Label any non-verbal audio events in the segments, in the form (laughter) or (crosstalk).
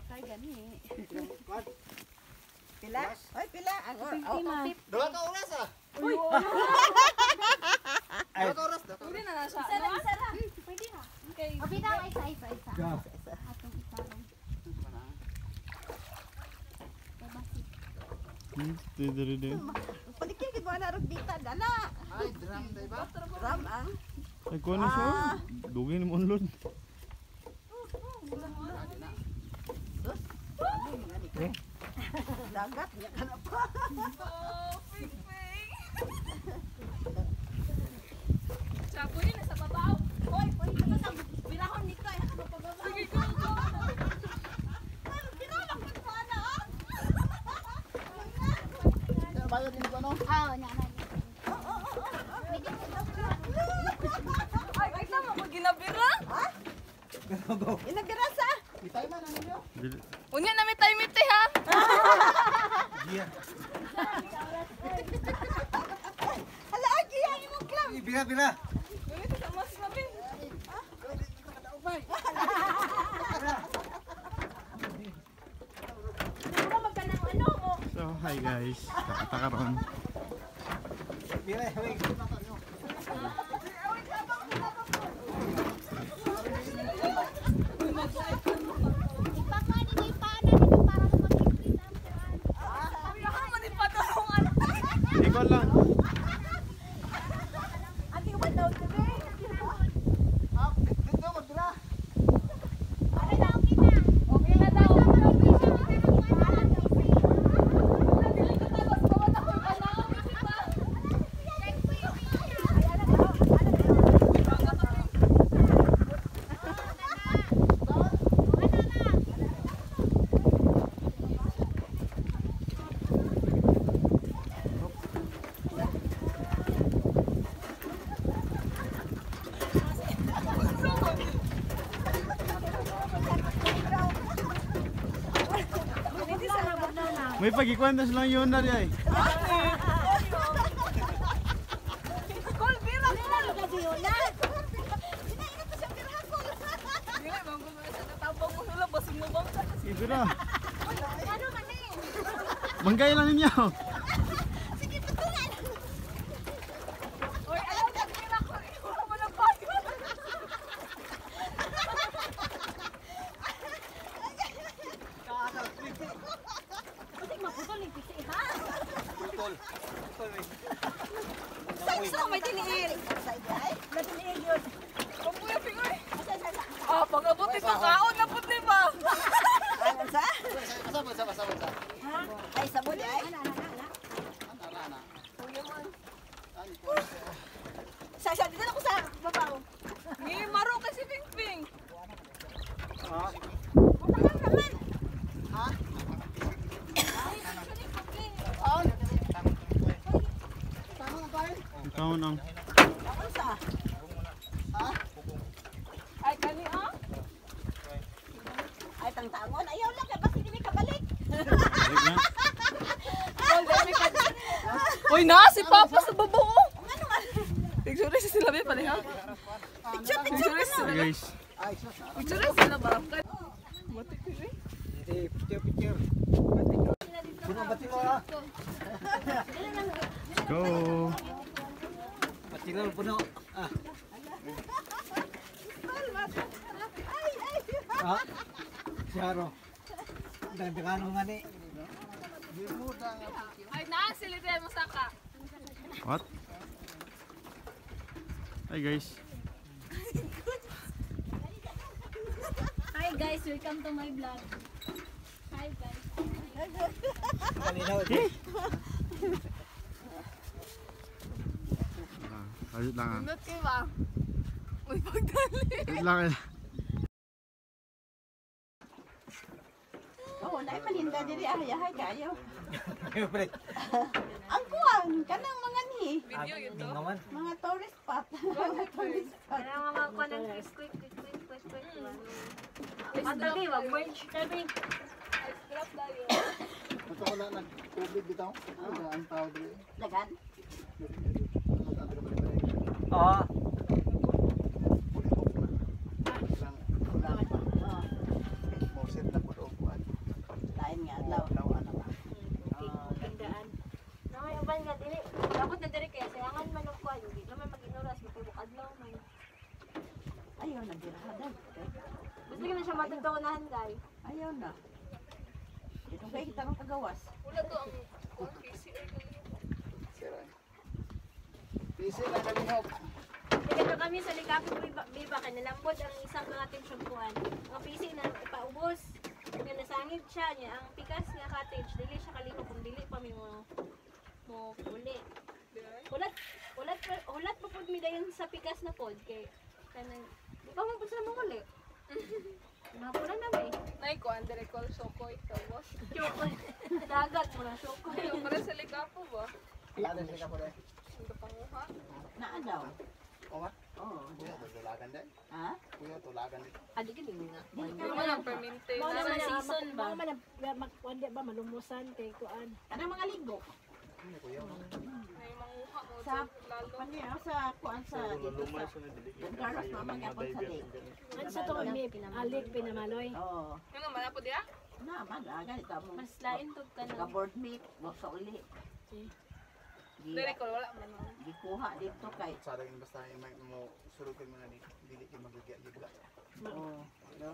Boracay gani. Pila? Oy, pila. Ang oh, oh, tip. Dua ka oras ah. Uy. Dua ka oras. Pwede na na siya. Isa lang, isa lang. Pwede na. Okay. O, bitaw, isa, isa, isa. Go. Atong isa lang. Hmm, dito din. Mo na rugbita dala. Ay, drum day ba? Ram ang. Ay, kuha na siya. Dugin mo unlod. Dagat niya kana pa. Oh, ping ping. Chapo yun, nasa babaw. Hoy, pwede ka sa birahon nito. Ay, ako pababa. Sige, go, go. Birahon ako sa ano, oh. Pero bayo din ko no. Oo, nya, nya, nya. Pwede mo daw. Ay, wait lang, ako ginabira. Inabirasa. Bitay man ano niyo? Dili- Unya na may time ite ha. Hala agi ang imong klam. Bira bira. Uy, sa mas ano mo. So, hi guys. Kakataka ron. Bira, wait. Ipakuha ni may paano nito para mag-complete ang kuhaan. Baka manipadong ano. Ikaw lang. Agi ba daw today? Ah, dito mo bira. Okay na, okay na. Okay na daw. Para daw, free. Dili ko tapos bawat ako yung panahon. Kasi ba? Check ko yung May pagkikwenta silang yun na rin ay. Call, bira, call. Gadiulat. Dili, manggulo na siya. Tatapang mo sila. Basig mo bang sa Ito na. Ano man eh? Manggay lang ninyo. Oy, ayaw ka, bira ko. Ikaw mo na bago. Kasi maputol yung pisi, ha? Putol. Putol eh. Sa may tiniil. Sa ay. Latiniil yun. Kamuya, pingoy. Ah, pag-abot ito kaon na puti ba? Ano sa? Kasama sa kasama sa. Ay sabon ay. Ana ana. Ani ko. Sa sa dito ako sa babaw. Ni maro kasi Ping Ping. Ah, Ikaw ang Ano sa? Ay, kani ah. Ay tangtangon. Ayaw lang basta dili ka balik. balik na. (laughs) Oh, si Papa sa babaw. Picture sa sila ba pala ha? Picture Picture sila. guys. Picture sila ba? Bati ko eh. Hindi, picture picture. Sino ba tilo ah? Let's go. Puno. Ah. Ah. Siyaro. Dagdagan mo nga ni. Ay, na sila din mo saka. What? Hi guys. Hi guys, welcome to my vlog. Hi guys. Kalinaw. Ayun lang. ah. Nindot kayo ba? Uy, pagdali. Ayun lang. Oo, na malinda diri ay ay kayo. Pre. Ang kuwan kanang mga ni Video yun to. Mga tourist spot. (laughs) mga tourist spot. Kaya nga mga kuha ng quick, quick, quick, quick, quick. Ang tabi, wag merge. Tabi. Ito wala nag-COVID bitaw. Ang tao dito. Lagan. Oo. Lang lang pa. Mo set na po doon kuan. Lain nga adlaw. Lawan na. Tandaan. Nangay uban nga dili. Dapat na diri kaya sayangan man og kuha, hindi naman mag-inuras magtibok adlaw man. Ayaw na dirahadan. Gusto ko na siya matutuunahan guys. Ayaw na. Ito kay kita ng kagawas. Wala to ang kung PC or Sira. Pisi na kalihok. Kaya kami sa likapit biba, kay nalambot ang isang mga team shampooan. Ang PC na ipaubos. Nga nasangit siya niya ang pikas nga cottage dili siya kalihok kung dili pa mi mo mo uli. Ulat ulat ulat pa pud mi dayon sa pikas na pod kay kanang di pa mo pud sa mo uli. (laughs) Napula na ba eh. Nay ko, ang direct call Shokoy. Tapos, Chokoy. (laughs) Dagat mo na chokoy. yung para sa ligapo ba? Ano siya po dai? Ang kapanguha. Naa daw. O ma? Oo. Kuya tulagan dai. Ha? Kuya tulagan dito. Adi ka din nga. Mga permente. Mao naman ang season ba? Mao man ang magkuan ba malumusan kay kuan. Kanang mga ligo. Ano kuya? May manguha mo Sa lalo. Paniya sa kuan sa dito sa Don Carlos mama nga sa lake. Ano sa to may alik pinamaloy. Oo. Yung naman, apo diya? Na man aga ito mo. Mas lain to ka Ka na. board meat mo sa uli. Direct call, wala man. gikuha dito kay Sa rin basta may mo surukin mo na dito. Dili kay magigya-gigla. Oo. No?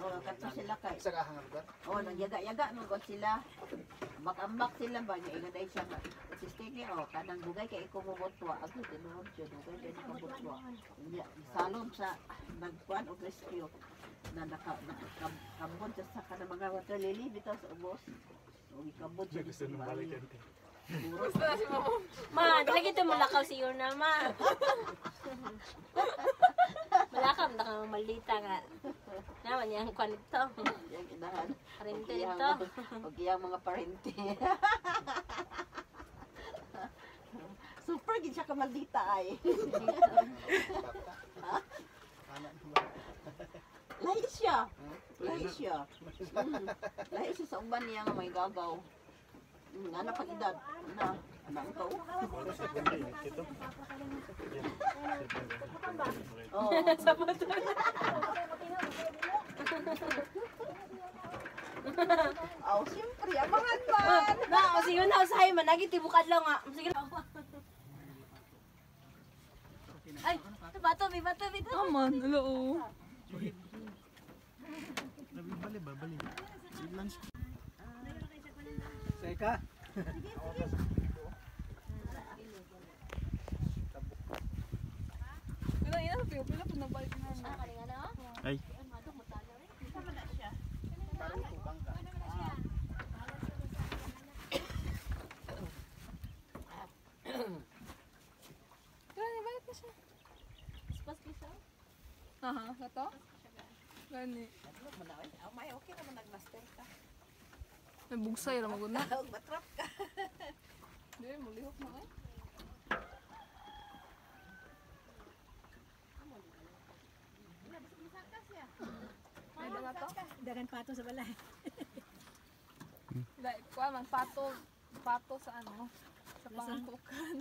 Oh, kato sila kay. Isa ka hangal lugar. Oh, nagyaga-yaga mo gud sila. Ambak-ambak sila ba nga ingaday siya nga. Sistemi oh, kanang dugay kay iko mo botwa. Ako tinuod siya dugay kay iko botwa. Nya salom sa nagkuan og rescue na naka siya sa kanang mga water lily bitaw sa ubos. Og ikabod siya gusto nang balikan. Mama. Ma, lagi to malakaw si Yuna ma. Malakaw na ka malita nga. Naman yang kwan ito. Yang inahan. Parente ito. Og iyang mga parente. (laughs) Super gid siya ka maldita ay. (laughs) Lahi siya. Lahi siya. (laughs) Lahi siya sa uban niya nga may gagaw. Mm, ano pag edad? Na, anak ko. Oo. Aw, siyempre, abangan man. Na, o si Yuna usahay man lagi tibukad lang nga. Sige. Ay, ito bato, may bato, may bato. Aman, hello. Bali, Seka. Pero ina, pila pila po nabalik na. Ah, kalinga na. Ay, parang tubang ka. Pero nabalik na siya. Spas kisa. Aha, ito? Gani. Aw, may okay naman nagmaster ka. May bugsay ra maguna. Huwag matrap ka. Di, mulihok na eh. May dala to? Dagan pato sa balay. Dahil ko man pato, pato sa ano, sa pangkukan.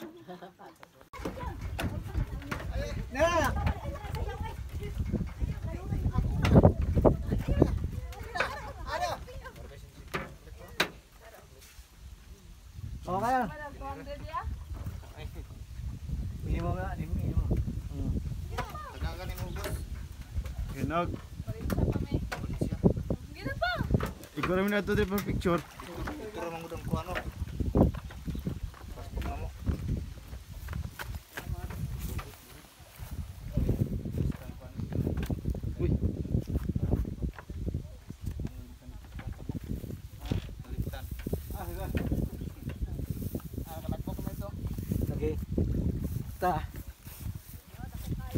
Na! Okay na. Wala 200 ya? Hindi mo nga, hindi mo. hindi mo. Tagagan mo boss. Ginog. Parinsa pa pa! Ikaw namin na ito din for picture. Puro mong gudang kuano. Paspok na mo. Uy. Baliktad. Ah, sige. Ah, kalagpo ko ito. Lagi. Ta.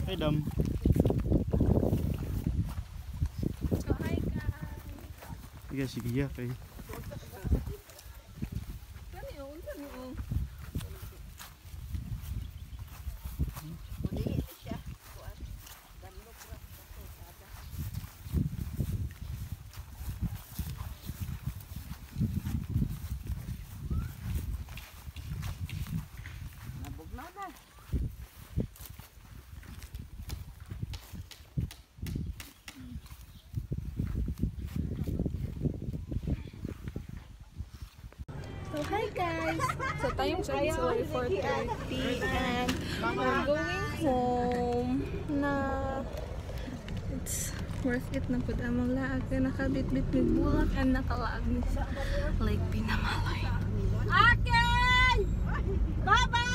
Hey, Dam. Hi guys! Sige, sige, ya kay. Kani oh, kani oh. Uli ni siya. Kuan. Danlok ra sa kalsada. Nabugnaw na. So hi guys! So time check is already 4.30 and we're going home na it's worth it na pud among laag kay nakabitbit ni bulak and nakalaag ni sa Lake Pinamaloy. Akin! Bye-bye!